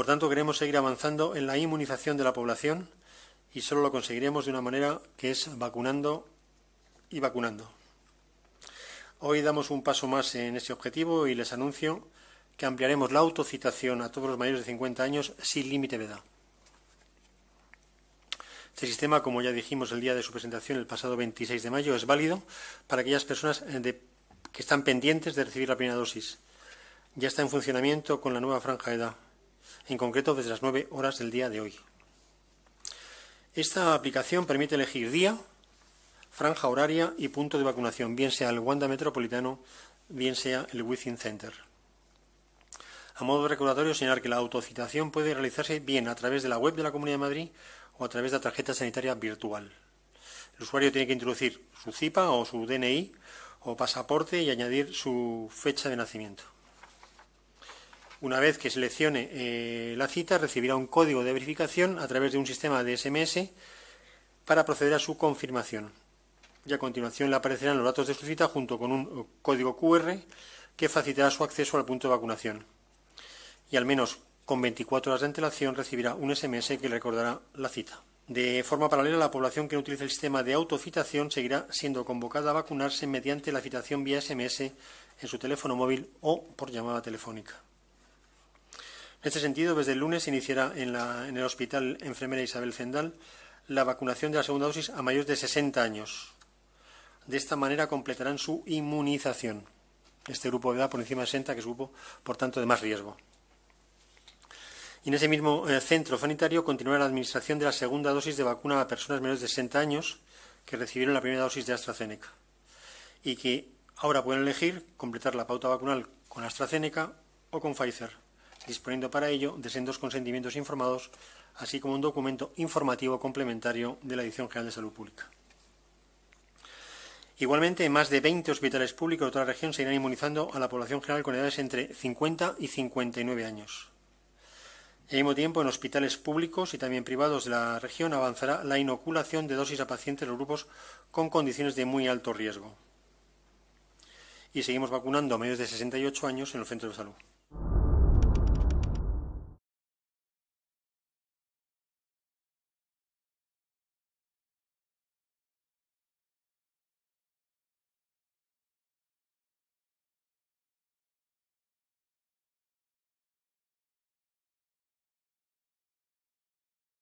Por tanto, queremos seguir avanzando en la inmunización de la población y solo lo conseguiremos de una manera que es vacunando y vacunando. Hoy damos un paso más en ese objetivo y les anuncio que ampliaremos la autocitación a todos los mayores de 50 años sin límite de edad. Este sistema, como ya dijimos el día de su presentación, el pasado 26 de mayo, es válido para aquellas personas que están pendientes de recibir la primera dosis. Ya está en funcionamiento con la nueva franja de edad, en concreto desde las 9 horas del día de hoy. Esta aplicación permite elegir día, franja horaria y punto de vacunación, bien sea el Wanda Metropolitano, bien sea el Within Center. A modo de recordatorio, señalar que la autocitación puede realizarse bien a través de la web de la Comunidad de Madrid o a través de la tarjeta sanitaria virtual. El usuario tiene que introducir su CIPA o su DNI o pasaporte y añadir su fecha de nacimiento. Una vez que seleccione eh, la cita, recibirá un código de verificación a través de un sistema de SMS para proceder a su confirmación. Y a continuación le aparecerán los datos de su cita junto con un código QR que facilitará su acceso al punto de vacunación. Y al menos con 24 horas de antelación recibirá un SMS que le recordará la cita. De forma paralela, la población que no utilice el sistema de autocitación seguirá siendo convocada a vacunarse mediante la citación vía SMS en su teléfono móvil o por llamada telefónica. En este sentido, desde el lunes se iniciará en, el Hospital Enfermera Isabel Zendal la vacunación de la segunda dosis a mayores de 60 años. De esta manera completarán su inmunización. Este grupo de edad por encima de 60, que es grupo, por tanto, de más riesgo. Y en ese mismo eh, centro sanitario continuará la administración de la segunda dosis de vacuna a personas menores de 60 años que recibieron la primera dosis de AstraZeneca y que ahora pueden elegir completar la pauta vacunal con AstraZeneca o con Pfizer, disponiendo para ello de sendos consentimientos informados, así como un documento informativo complementario de la Edición General de Salud Pública. Igualmente, más de 20 hospitales públicos de toda la región se irán inmunizando a la población general con edades entre 50 y 59 años. Al mismo tiempo, en hospitales públicos y también privados de la región avanzará la inoculación de dosis a pacientes de grupos con condiciones de muy alto riesgo. Y seguimos vacunando a mayores de 68 años en los centros de salud.